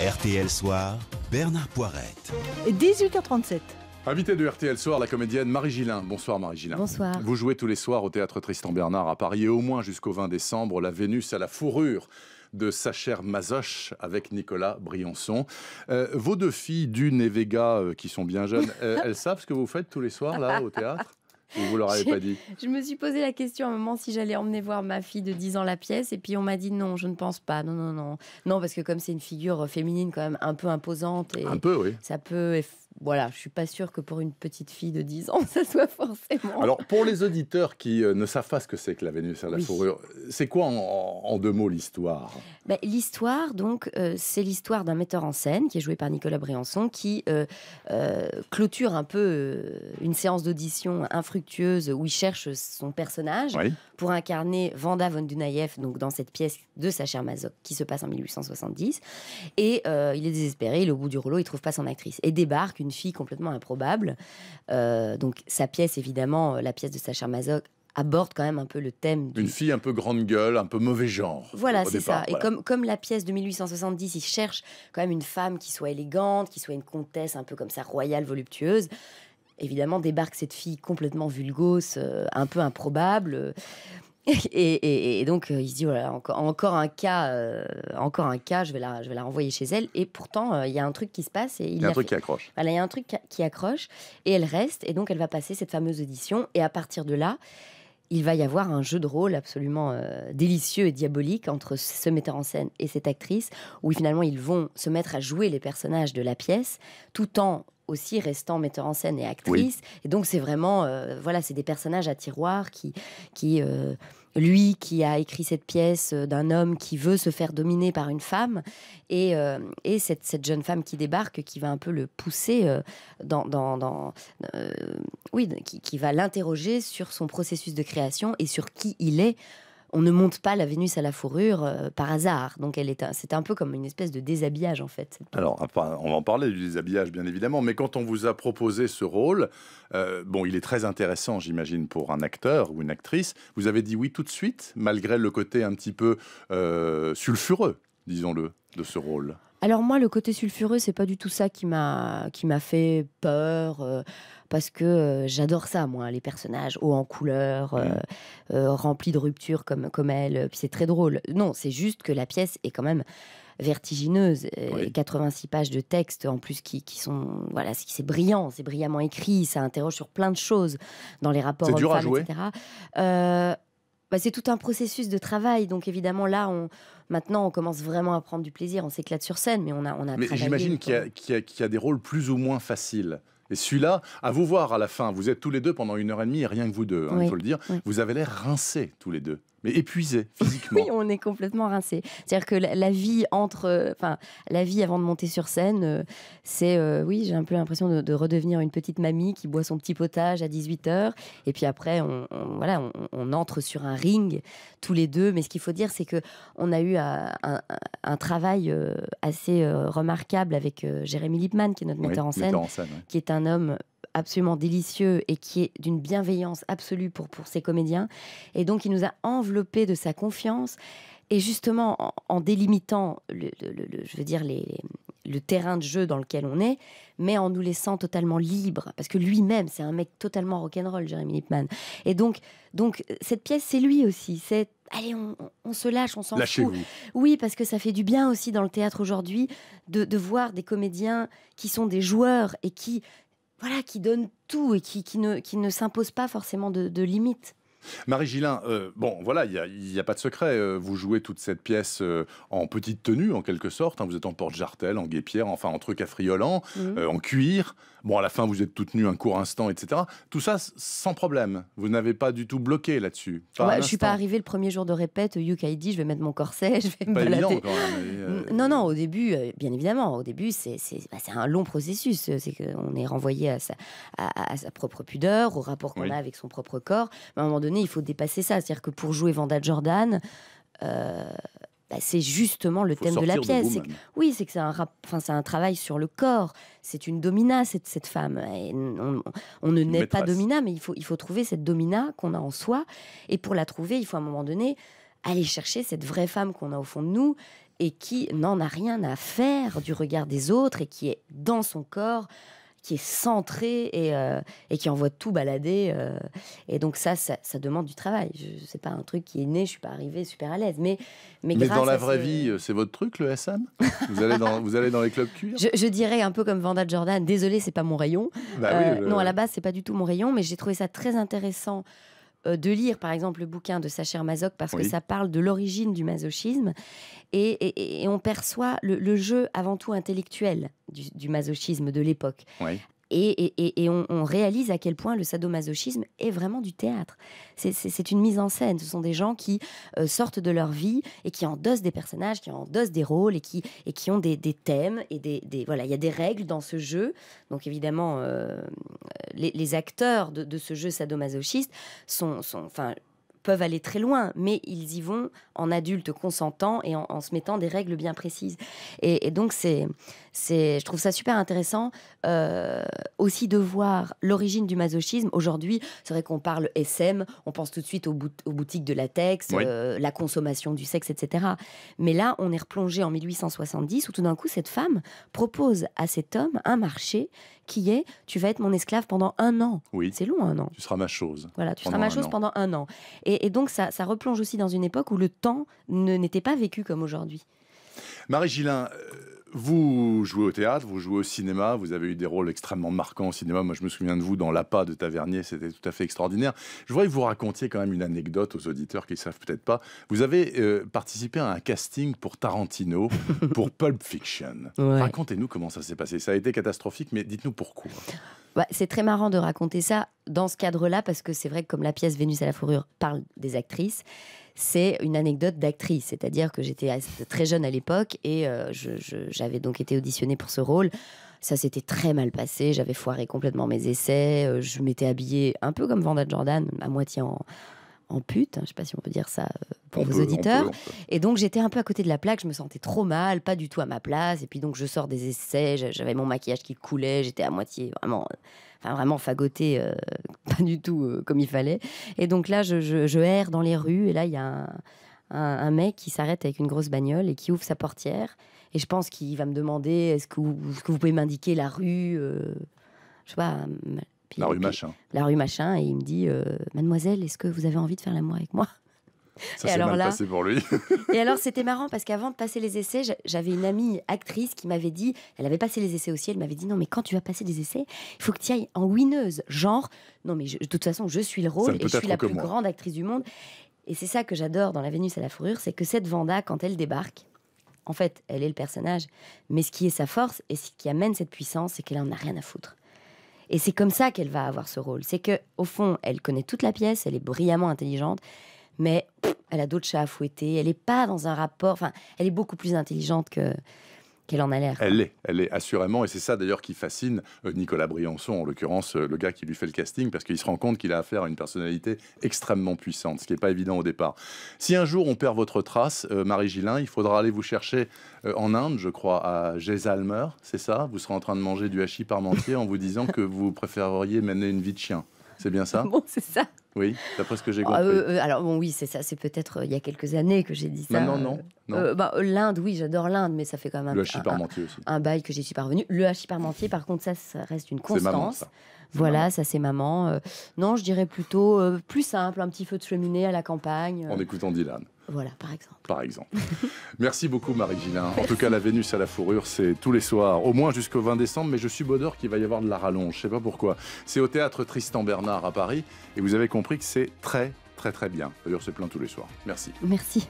RTL Soir, Bernard Poirette. 18h37. Invité de RTL Soir, la comédienne Marie Gillin. Bonsoir Marie Gillin. Bonsoir. Vous jouez tous les soirs au théâtre Tristan Bernard à Paris et au moins jusqu'au 20 décembre, La Vénus à la fourrure de Sacher Mazoche avec Nicolas Briançon. Euh, vos deux filles, Dune et Vega, euh, qui sont bien jeunes, euh, elles savent ce que vous faites tous les soirs là au théâtre? Ou vous leur avez pas dit Je me suis posé la question à un moment si j'allais emmener voir ma fille de 10 ans la pièce, et puis on m'a dit non, je ne pense pas. Non, non, non. Non, parce que comme c'est une figure féminine quand même un peu imposante, et Un peu, oui. ça peut. Voilà, je suis pas sûre que pour une petite fille de 10 ans, ça soit forcément. Alors, pour les auditeurs qui euh, ne savent pas ce que c'est que la Vénus à la Oui. fourrure, c'est quoi en, en deux mots l'histoire? Ben, l'histoire, donc, euh, c'est l'histoire d'un metteur en scène qui est joué par Nicolas Briançon, qui euh, euh, clôture un peu une séance d'audition infructueuse où il cherche son personnage Oui. pour incarner Vanda von Dunayev, donc dans cette pièce de Sacher Masoch qui se passe en 1870. Et euh, il est désespéré, il est au bout du rouleau, il trouve pas son actrice. Et débarque une fille complètement improbable. Euh, donc sa pièce, évidemment, euh, la pièce de Sacher Masoch aborde quand même un peu le thème du, Une fille un peu grande gueule, un peu mauvais genre. voilà, c'est ça. Et comme, comme la pièce de 1870, il cherche quand même une femme qui soit élégante, qui soit une comtesse un peu comme ça, royale, voluptueuse. Évidemment, débarque cette fille complètement vulgose, euh, un peu improbable. Et, et- et donc, euh, il se dit, voilà, encore, encore un cas, euh, encore un cas, je vais, la, je vais la renvoyer chez elle. Et pourtant, euh, il y a un truc qui se passe. Et il y a un truc fait- qui accroche. voilà, il y a un truc qui- qui accroche et elle reste et donc elle va passer cette fameuse audition et à partir de là, il va y avoir un jeu de rôle absolument euh, délicieux et diabolique entre ce metteur en scène et cette actrice où finalement ils vont se mettre à jouer les personnages de la pièce tout en aussi restant metteur en scène et actrice et donc c'est vraiment euh, voilà c'est des personnages à tiroir qui qui euh, lui qui a écrit cette pièce euh, d'un homme qui veut se faire dominer par une femme. Et, euh, et cette, cette jeune femme qui débarque qui va un peu le pousser dans, dans, dans, oui qui, qui va l'interroger sur son processus de création et sur qui il est on ne monte pas la Vénus à la fourrure euh, par hasard donc elle est c'est un peu comme une espèce de déshabillage en fait. Alors, on va en parler du déshabillage, bien évidemment, mais quand on vous a proposé ce rôle, euh, bon, il est très intéressant, j'imagine, pour un acteur ou une actrice. Vous avez dit oui tout de suite, malgré le côté un petit peu euh, sulfureux, disons-le, de ce rôle. Alors moi, le côté sulfureux, c'est pas du tout ça qui m'a qui m'a fait peur, euh, parce que euh, j'adore ça, moi, les personnages hauts en couleur, euh, remplis de ruptures comme comme elle. Puis c'est très drôle. Non, c'est juste que la pièce est quand même vertigineuse. Oui. et 86 pages de texte en plus qui, qui sont voilà, c'est brillant, c'est brillamment écrit, ça interroge sur plein de choses dans les rapports hommes-femmes, etc. Euh, bah, c'est tout un processus de travail. Donc évidemment, là, on, maintenant, on commence vraiment à prendre du plaisir. On s'éclate sur scène, mais on a, on a Mais j'imagine qu'il y, y a- qu'il y a des rôles plus ou moins faciles. Et celui-là, à vous voir à la fin, vous êtes tous les deux pendant une heure et demie, et rien que vous deux, hein, il Oui, faut le dire, oui. vous avez l'air rincés tous les deux, mais épuisés physiquement. Oui, on est complètement rincé. C'est-à-dire que la, la vie entre, euh, enfin, la vie avant de monter sur scène, euh, c'est, euh, oui, j'ai un peu l'impression de, de redevenir une petite mamie qui boit son petit potage à 18 h Et puis après, on, on- voilà, on, on entre sur un ring tous les deux. Mais ce qu'il faut dire, c'est que on a eu un, un- un travail assez remarquable avec Jérémy Lipman, qui est notre Oui, metteur en scène, metteur en scène, ouais. qui est un homme absolument délicieux et qui est d'une bienveillance absolue pour, pour ses comédiens. Et donc, il nous a enveloppés de sa confiance. Et justement, en, en délimitant, le, le- le- le- je veux dire, les, le terrain de jeu dans lequel on est, mais en nous laissant totalement libres. Parce que lui-même, c'est un mec totalement rock'n'roll, Jérémy Lipman. Et donc, donc cette pièce, c'est lui aussi. C'est, allez, on, on se lâche, on s'en fout. Oui, parce que ça fait du bien aussi dans le théâtre aujourd'hui de, de voir des comédiens qui sont des joueurs et qui, voilà, qui donnent tout et qui, qui ne, qui ne s'imposent pas forcément de, de limites. Marie Gillin, euh, bon, voilà, il n'y a, pas de secret. euh, vous jouez toute cette pièce euh, en petite tenue, en quelque sorte. hein, vous êtes en porte-jartel, en guépière, enfin en truc affriolant, Mhm. en cuir. Bon, à la fin, vous êtes toute nue un court instant, etc. Tout ça sans problème. Vous n'avez pas du tout bloqué là-dessus. Ouais, je suis pas arrivée le premier jour de répète, Yukaidi, je vais mettre mon corset, je vais me Pas balader. évident quand même. et, Non, non, au début, bien évidemment, au début, c'est bah, un long processus. C'est qu'on est renvoyé à sa, à, à sa propre pudeur, au rapport qu'on Oui. a avec son propre corps. Mais à un moment donné, il faut dépasser ça. C'est-à-dire que pour jouer Vanda Jordan, euh, bah, c'est justement le thème de la pièce. Oui, c'est que c'est un, rap- enfin, c'est un travail sur le corps. C'est une domina, cette, cette femme. Et on, on ne naît pas domina, mais il faut, il faut trouver cette domina qu'on a en soi. Et pour la trouver, il faut à un moment donné aller chercher cette vraie femme qu'on a au fond de nous et qui n'en a rien à faire du regard des autres et qui est dans son corps qui est centré et, euh, et qui envoie tout balader. Euh. et donc ça, ça, demande du travail. Je sais pas un truc qui est né, je suis pas arrivée super à l'aise. Mais, mais, mais dans la vraie vie, euh, c'est votre truc, le SM vous allez, dans, vous allez dans les clubs cuir je, dirais un peu comme Vanda Jordan, désolé, c'est pas mon rayon. Bah non, à la base, c'est pas du tout mon rayon, mais j'ai trouvé ça très intéressant euh, de lire par exemple le bouquin de Sacher Masoch parce que ça parle de l'origine du masochisme. Et, on perçoit le, jeu avant tout intellectuel du, masochisme de l'époque. Et, on, réalise à quel point le sadomasochisme est vraiment du théâtre. C'est une mise en scène. Ce sont des gens qui euh, sortent de leur vie et qui endossent des personnages, qui endossent des rôles et qui, et ont des, thèmes. Et des, voilà, il y a des règles dans ce jeu. Donc évidemment, euh, les, acteurs de, ce jeu sadomasochiste sont, sont peuvent aller très loin, mais ils y vont en adultes consentants et en, se mettant des règles bien précises. Et, donc, c'est, c'est, je trouve ça super intéressant euh, aussi de voir l'origine du masochisme. Aujourd'hui, c'est vrai qu'on parle SM, on pense tout de suite aux, boutiques de latex, euh, la consommation du sexe, etc. Mais là, on est replongé en 1870 où tout d'un coup, cette femme propose à cet homme un marché qui est tu vas être mon esclave pendant un an. Oui. C'est long, un an. Tu seras ma chose. Voilà, tu seras ma chose pendant un an. Et, donc, ça, ça, replonge aussi dans une époque où le temps n'était pas vécu comme aujourd'hui. Marie Gillin, euh, vous jouez au théâtre, vous jouez au cinéma, vous avez eu des rôles extrêmement marquants au cinéma. Moi, je me souviens de vous dans L'Appât de Tavernier, c'était tout à fait extraordinaire. Je voudrais que vous racontiez quand même une anecdote aux auditeurs qui ne savent peut-être pas. Vous avez euh, participé à un casting pour Tarantino, pour Pulp Fiction. Racontez-nous comment ça s'est passé. Ça a été catastrophique, mais dites-nous pourquoi. Bah, c'est très marrant de raconter ça dans ce cadre-là, parce que c'est vrai que comme la pièce Vénus à la fourrure parle des actrices, c'est une anecdote d'actrice. C'est-à-dire que j'étais très jeune à l'époque et euh, j'avais donc été auditionnée pour ce rôle. Ça s'était très mal passé, j'avais foiré complètement mes essais, euh, je m'étais habillée un peu comme Vanda Jordan, à moitié en, en pute, hein, je ne sais pas si on peut dire ça euh, pour vos auditeurs. Et donc j'étais un peu à côté de la plaque, je me sentais trop mal, pas du tout à ma place. Et puis donc je sors des essais, j'avais mon maquillage qui coulait, j'étais à moitié vraiment enfin vraiment fagoté, euh, pas du tout euh, comme il fallait. Et donc là, je, je, erre dans les rues, et là, il y a un, mec qui s'arrête avec une grosse bagnole et qui ouvre sa portière. Et je pense qu'il va me demander est-ce que, que, vous pouvez m'indiquer la rue euh, Je sais pas. la rue machin. La rue machin. Et il me dit Mademoiselle, est-ce que vous avez envie de faire l'amour avec moi? Ça mal passé pour lui. et alors, c'était marrant parce qu'avant de passer les essais, j'avais une amie actrice qui m'avait dit, elle avait passé les essais aussi, elle m'avait dit non, mais quand tu vas passer des essais, il faut que tu ailles en winneuse. Genre, non, mais de toute façon, je suis le rôle et je suis la plus grande actrice du monde. Et c'est ça que j'adore dans La Vénus à la fourrure, c'est que cette Vanda, quand elle débarque, en fait, elle est le personnage. Mais ce qui est sa force et ce qui amène cette puissance, c'est qu'elle en a rien à foutre. Et c'est comme ça qu'elle va avoir ce rôle. C'est que, au fond, elle connaît toute la pièce, elle est brillamment intelligente, mais elle a d'autres chats à fouetter. Elle n'est pas dans un rapport. Enfin, elle est beaucoup plus intelligente que qu'elle en a l'air. Elle l'est, elle est assurément, et c'est ça d'ailleurs qui fascine euh, Nicolas Briançon, en l'occurrence euh, le gars qui lui fait le casting, parce qu'il se rend compte qu'il a affaire à une personnalité extrêmement puissante, ce qui n'est pas évident au départ. Si un jour on perd votre trace, euh, Marie Gillin, il faudra aller vous chercher en Inde, je crois, à Jaisalmer, c'est ça? Vous serez en train de manger du hachis parmentier en vous disant que vous préféreriez mener une vie de chien. C'est bien ça? Bon, c'est ça. Oui, d'après ce que j'ai ah, compris. Euh, euh, alors bon, oui, c'est ça. C'est peut-être euh, il y a quelques années que j'ai dit ça. Non, non, non. Bah, L'Inde, oui, j'adore l'Inde, mais ça fait quand même le hachis parmentier aussi. Un bail que j'y suis parvenu. Le hachis parmentier, par contre, ça, ça reste une constance. Voilà, ça c'est maman. non, je dirais plutôt plus simple, un petit feu de cheminée à la campagne. En écoutant Dylan. Voilà, par exemple. Par exemple. Merci beaucoup, Marie Gillin. En tout cas, la Vénus à la fourrure, c'est tous les soirs, au moins jusqu'au 20 décembre, mais je suis bodeur qu'il va y avoir de la rallonge. Je sais pas pourquoi. C'est au théâtre Tristan Bernard à Paris, et vous avez compris que c'est très, très, très bien. D'ailleurs, c'est plein tous les soirs. Merci. Merci.